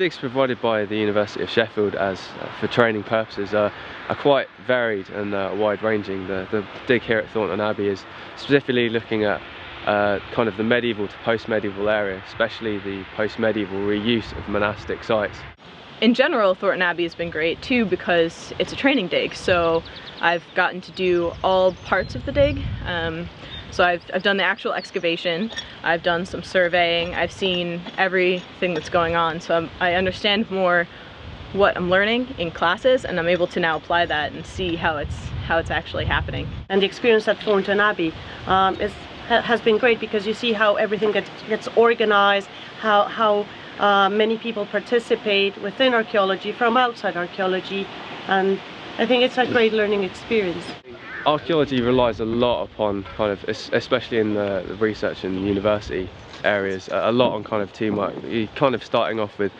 Digs provided by the University of Sheffield as uh, for training purposes are, are quite varied and uh, wide-ranging. The, the dig here at Thornton Abbey is specifically looking at uh, kind of the medieval to post-medieval area, especially the post-medieval reuse of monastic sites. In general, Thornton Abbey has been great too because it's a training dig, so I've gotten to do all parts of the dig. Um, so I've, I've done the actual excavation, I've done some surveying, I've seen everything that's going on, so I'm, I understand more what I'm learning in classes and I'm able to now apply that and see how it's how it's actually happening. And the experience at Thornton Abbey um, is, has been great because you see how everything gets, gets organized, how, how uh, many people participate within archaeology, from outside archaeology, and I think it's a great learning experience archaeology relies a lot upon kind of, especially in the, research and university areas, a lot on kind of teamwork. You're kind of starting off with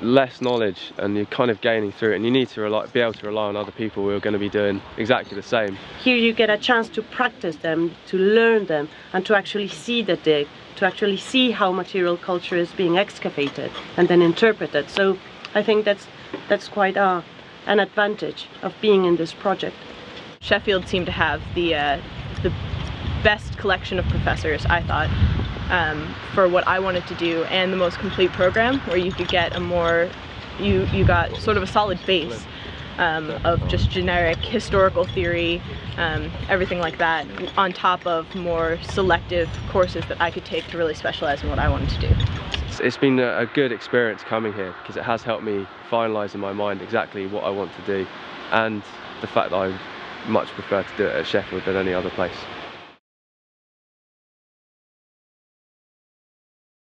less knowledge and you're kind of gaining through it and you need to rely, be able to rely on other people who are going to be doing exactly the same. Here you get a chance to practice them, to learn them and to actually see the dig, to actually see how material culture is being excavated and then interpreted. So I think that's, that's quite uh, an advantage of being in this project. Sheffield seemed to have the, uh, the best collection of professors, I thought, um, for what I wanted to do and the most complete program where you could get a more, you, you got sort of a solid base um, of just generic historical theory, um, everything like that, on top of more selective courses that I could take to really specialize in what I wanted to do. It's been a good experience coming here because it has helped me finalise in my mind exactly what I want to do and the fact that I much prefer to do it at Sheffield than any other place.